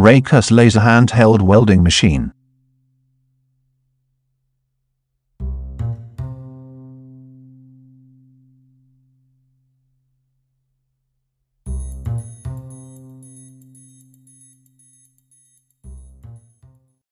Raycus laser handheld welding machine.